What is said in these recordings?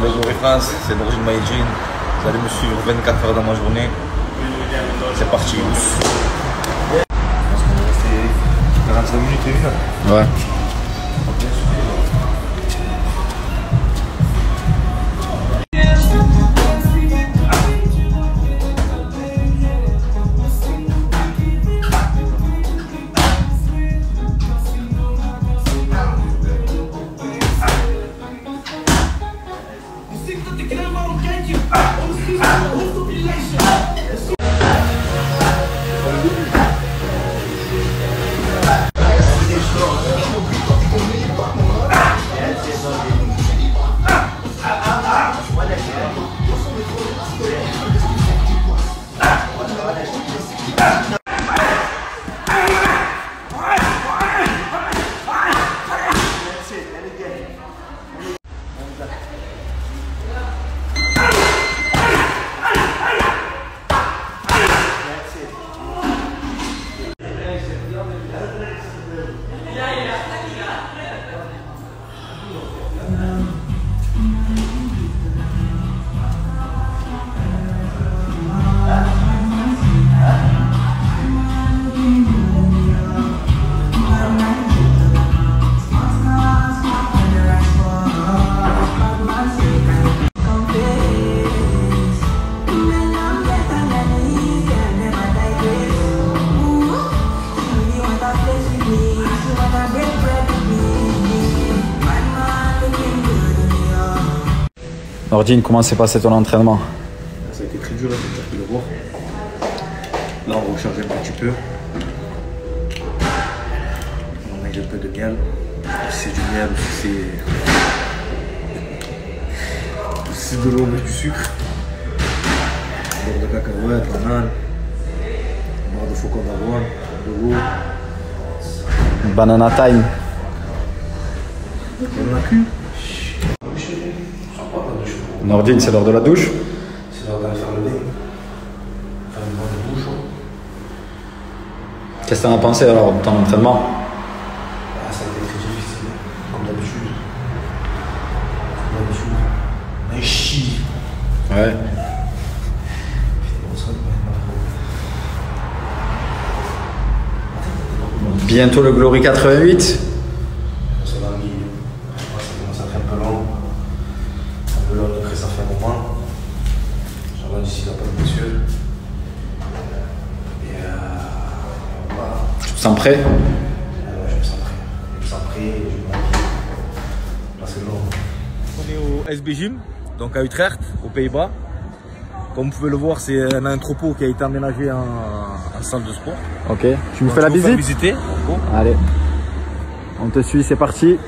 Salut Glory France, c'est Nordine Maïdjin. Vous allez me suivre 24 heures dans ma journée. C'est parti. Je pense qu'on va rester 45 minutes et une heure. Ouais. Nordine, comment s'est passé ton entraînement? Ça a été très dur, j'ai pu le voir. Là, on va recharger un petit peu. On met un peu de miel. C'est du miel, c'est. C'est de l'eau, met du sucre. Beurre de cacahuète, banane. Beurre de faucon d'avoine, de l'eau. Banana time. On a cul. Nordine, c'est l'heure de la douche. C'est l'heure d'aller faire le bain. Faire une bonne douche. hein. Qu'est-ce que t'en as pensé alors de ton entraînement? Ah, ça a été très difficile, comme d'habitude. Comme d'habitude. Un chi. Ouais. Bientôt le Glory 88. Ça va mis. Moi, ça commence à faire un peu long. Un peu long, après ça fait un moment. J'en d'ici là, pas de monsieur. Et euh, voilà. Tu te sens prêt je me sens prêt. Je me sens prêt, je. On est au SB Gym, donc à Utrecht, aux Pays-Bas. Comme vous pouvez le voir, c'est un entrepôt qui a été aménagé en, en salle de sport. Ok. Tu nous Donc, fais la visite visiter. Bon. Allez. On te suit, c'est parti.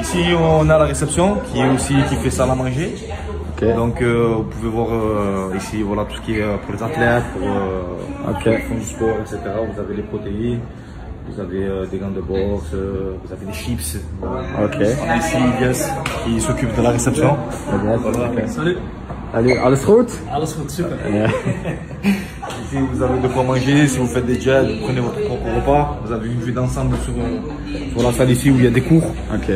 Ici, on a la réception qui est aussi qui fait salle à manger. Donc, euh, vous pouvez voir euh, ici, voilà tout ce qui est euh, pour les athlètes, pour euh, Ok. les fonds du sport, etc. Vous avez les protéines, vous avez euh, des gants de boxe, euh, vous avez des chips. Ici Yes qui s'occupe de la réception. Voilà. Salut. Allez, alles goed Alles goed, super. Ici, vous avez de quoi manger. Si vous faites des jets, vous prenez votre propre repas. Vous avez une vue d'ensemble sur, sur la salle ici où il y a des cours. Ok.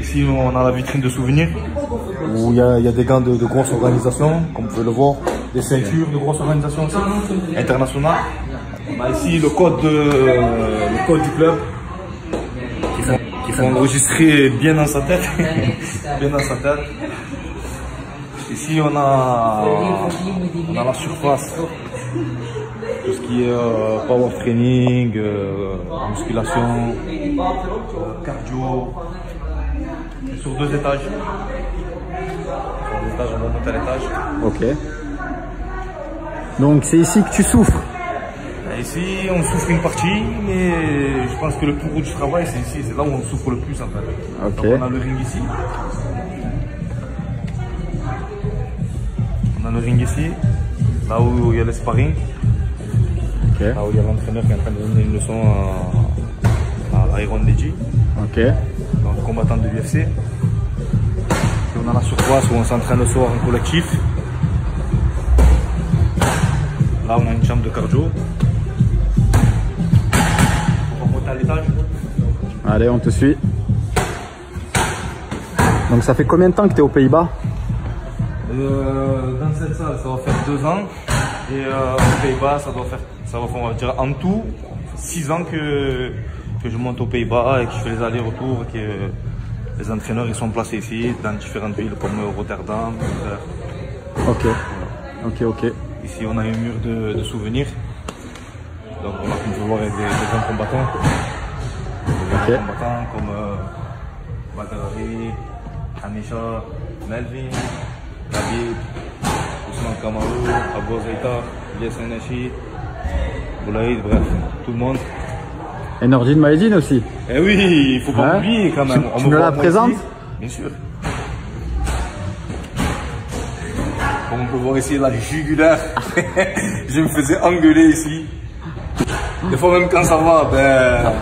Ici, on a la vitrine de souvenirs où il y a, des gants de, grosses organisations, comme vous pouvez le voir, des ceintures de grosses organisations aussi, internationales. On a ici le code, de, le code du club qu'il faut, qu'il faut enregistrer bien dans sa tête. bien dans sa tête. Ici, on a, la surface. Tout ce qui est euh, power training, euh, musculation, cardio. Sur deux étages. Sur deux étages, on va monter à l'étage. Ok. Donc c'est ici que tu souffres. Et Ici, on souffre une partie, mais je pense que le plus gros du travail, c'est ici. C'est là où on souffre le plus en fait. Ok. Donc, on a le ring ici. On a le ring ici. Là où il y a le sparring. Ok. Là où il y a l'entraîneur qui est en train de donner une leçon à, à Iron. Ok. Donc combattant de l'UFC. On a la surface où on s'entraîne le soir en collectif. Là, on a une chambre de cardio. On va monter à l'étage. Allez, on te suit. Donc ça fait combien de temps que tu es aux Pays-Bas? Euh, dans cette salle, ça va faire deux ans. Et euh, aux Pays-Bas, ça doit faire, ça va faire, on va dire, en tout, six ans que, que je monte aux Pays-Bas et que je fais les allers-retours et que les entraîneurs ils sont placés ici, dans différentes villes comme Rotterdam. Bruxelles. Ok. Ok, ok. Ici, on a un mur de, de souvenirs. Donc, on a comme peux voir des, grands combattants. Des grands Ok. combattants comme euh, Badrari, Anisha, Melvin, Khabib, Ousmane Kamarou, Abou Zaita, Elias Enachi, Boulaïd, bref, tout le monde. Et Nordine Maïdine aussi. Eh oui, il faut pas oublier quand même. Tu- On tu me la ici. Bien sûr. Comme on peut voir ici, la jugulaire. je me faisais engueuler ici. Des fois, même quand ça va, ben,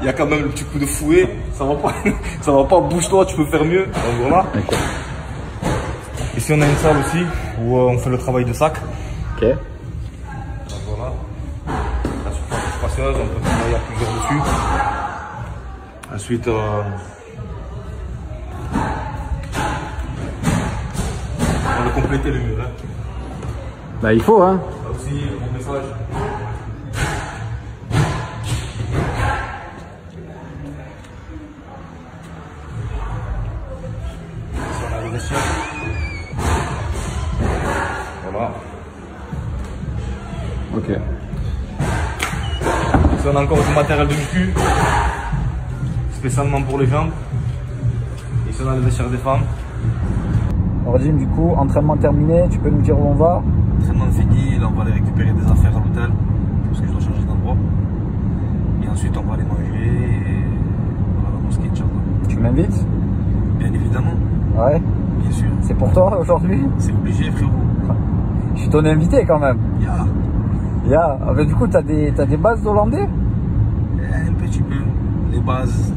il y a quand même le petit coup de fouet. Ça va pas, ça va pas, bouge-toi, tu peux faire mieux. Donc voilà. Ici, on a une salle aussi où euh, on fait le travail de sac. Ok. Spacieuse, on peut travailler à plusieurs dessus. Ensuite, euh, on va compléter le mur. Hein. Bah il faut hein. Là aussi, mon message. A. Voilà. Ok. Ici, on a encore du matériel de muscu, spécialement pour les jambes. Ici, on a le vestiaire des femmes. Nordine, du coup, entraînement terminé, tu peux nous dire où on va? Entraînement fini, là, on va aller récupérer des affaires à l'hôtel, parce que je dois changer d'endroit. Et ensuite, on va aller manger et on va à la mosquée, Inch'Allah. Tu m'invites? Bien évidemment, Ouais. bien sûr. C'est pour toi aujourd'hui? C'est obligé, frérot. Je suis ton invité quand même. Ya, Ah bah, du coup, t'as des, t'as des bases d'hollandais un petit peu les bases.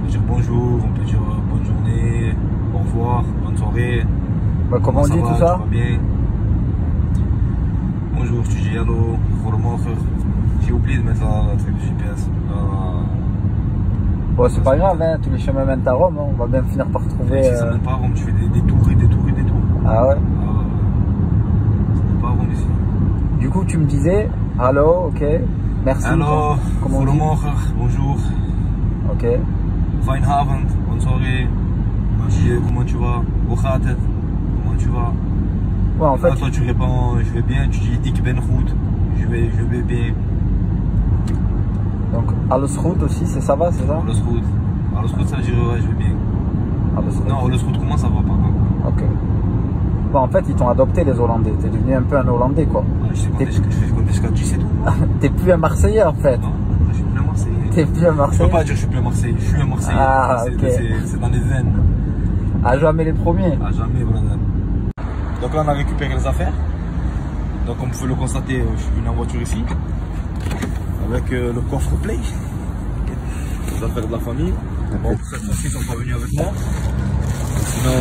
On peut dire bonjour, on peut dire euh, bonne journée, au revoir, bonne soirée. Bah, comment on dit va, tout ça? bien? Bonjour, tu dis allô, goedemorgen. J'ai oublié de mettre la, la truc du GPS. Euh, Bon, c'est pas grave, hein, tous les chemins mènent à Rome, hein, on va bien finir par trouver. si ça euh, mène pas à Rome, tu fais des, des tours et des tours et des tours. Ah ouais Ah, ça mène pas à Rome ici. Du coup, tu me disais, allô, ok, merci. Allô, comment goedemorgen, bonjour, Ok. fine avond, bonne soirée. Comment tu vas, Comment tu vas? Ouais, en fait, Là, toi tu réponds je vais bien, tu dis ik ben goed, je vais, je vais bien. donc, alles goed aussi, c'est ça va, c'est ça? Alles goed ça veut dire ouais, je vais bien. Alles goed. Non, alles goed comment ça va pas quoi Ok. Bon, en fait, ils t'ont adopté, les Hollandais. T'es devenu un peu un Hollandais, quoi. Ouais, Je sais ce que je fais comme jusqu'à 10 c'est tout. T'es plus un Marseillais, en fait. Non, je suis plein Marseillais. T'es plus un Je peux Marseillais. pas dire je suis plein Marseillais, je suis un Marseillais. Ah, C'est- ok. c'est- dans les veines. À jamais les premiers. À jamais, brother. Donc là, on a récupéré les affaires. Donc, comme vous pouvez le constater, je suis venu en voiture ici. Avec euh, le coffre play. Les affaires de la famille. Bon, cette fois-ci, ils sont pas venus avec moi. Sinon,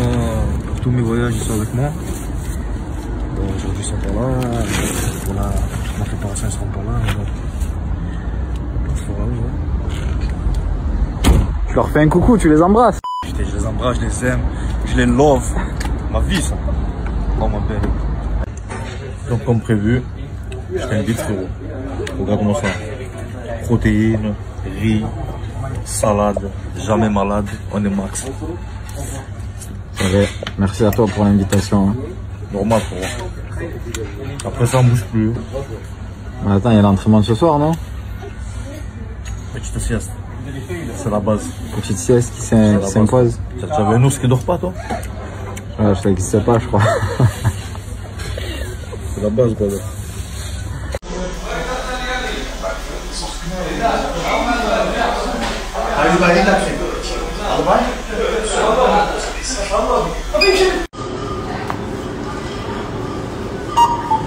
tous mes voyages, ils sont avec moi. Bon, aujourd'hui, ils sont pas là. Pour la, préparation, ils seront pas là. ouais. Tu leur fais un coucou, tu les embrasses. Putain, je les embrasse, je les aime, je les love. Ma vie, ça. Non, ma belle. Donc, comme prévu, je t'invite, frérot. Regarde comment ça. Protéines, riz, salade, jamais malade, on est max. Merci à toi pour l'invitation. hein. Normal, frérot. Après ça, on bouge plus. Mais attends, il y a l'entraînement de ce soir, non? Petite sieste. C'est la base. Petite sieste qui s'impose. Tu avais un ours qui dort pas, toi? Ouais, je sais pas, je crois. C'est la base, quoi.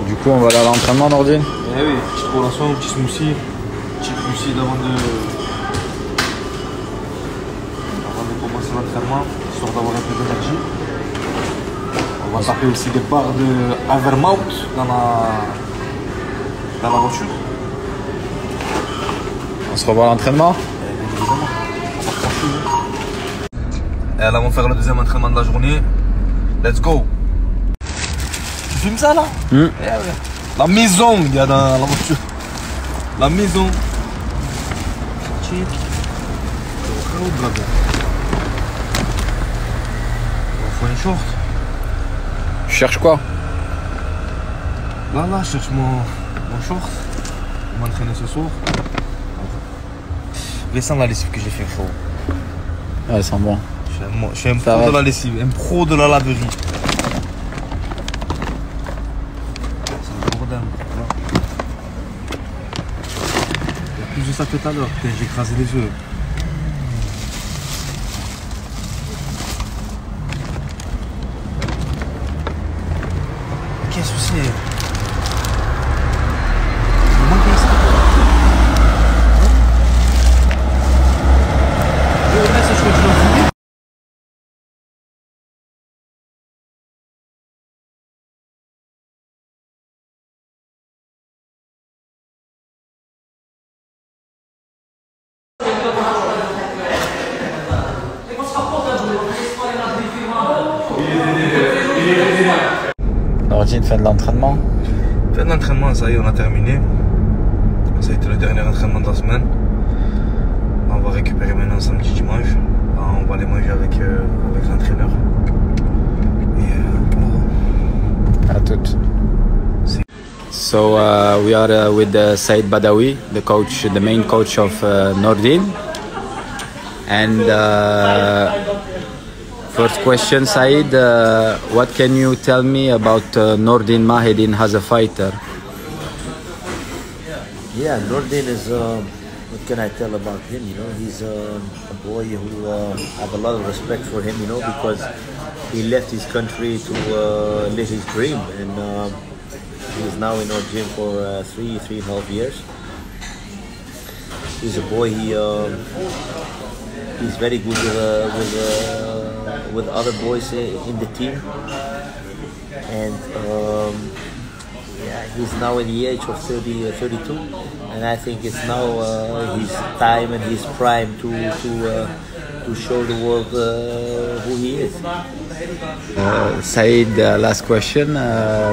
Du coup, on va aller à l'entraînement, Nordine Eh oui, petite collation, petit smoothie, petit glucide avant de, avant de commencer l'entraînement, histoire d'avoir un peu d'énergie. On va taper aussi des barres de Avermaut dans la, dans la voiture. On se revoit à l'entraînement Et là, on va faire le deuxième entraînement de la journée. Let's go. Tu filmes ça là? Hmm. Eh ouais. La maison, il y a dans la voiture. La maison. Check. Oh, dragon. Il faut un short. Tu cherches quoi? Là, là, je cherche mon, mon short. Pour m'entraîner ce soir. Récent la lessive que j'ai fait, chaud. Ouais, c'est bon. Je suis un, pro va. de la lessive, un pro de la laverie. C'est un bordel. là. Il y a plus de ça que tout à l'heure. J'ai écrasé les œufs. Qu'est-ce que c'est Comment qu'est-ce que c'est Ouais, c'est chouette, je l'ai fumé. Fin de l'entraînement. Fin d'entraînement, ça y est, on a terminé. Ça a été le dernier entraînement de la semaine. On va récupérer maintenant samedi, dimanche. Là, on va aller manger avec, euh, avec l'entraîneur. Et euh. À toutes. So uh, we are uh, with uh, Said Badawi, the coach, the main coach of uh, Nordin. And uh, first question, Said, uh, what can you tell me about uh, Nordin Mahedin as a fighter? Yeah, Nordin is. Um, what can I tell about him? You know, he's um, a boy who uh, I have a lot of respect for him. You know, because he left his country to uh, live his dream, and he's now in our gym for uh, three, three and a half years. He's a boy. He he's very good with uh, with uh, with other boys in the team, and. Um, yeah, he's now at the age of 30, uh, 32, and I think it's now uh, his time and his prime to to uh, to show the world uh, who he is. Uh, Said, uh, last question.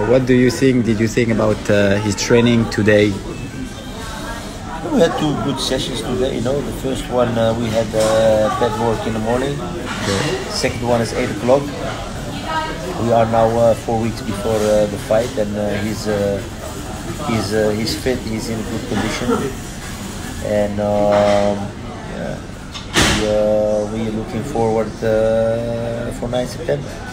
What do you think? Did you think about his training today? We had two good sessions today. You know, the first one uh, we had uh, pet work in the morning. The second one is eight o'clock. We are now uh, four weeks before uh, the fight, and uh, he's uh, he's uh, he's fit. He's in good condition, and um, yeah, we uh, we are looking forward uh, for 9 September.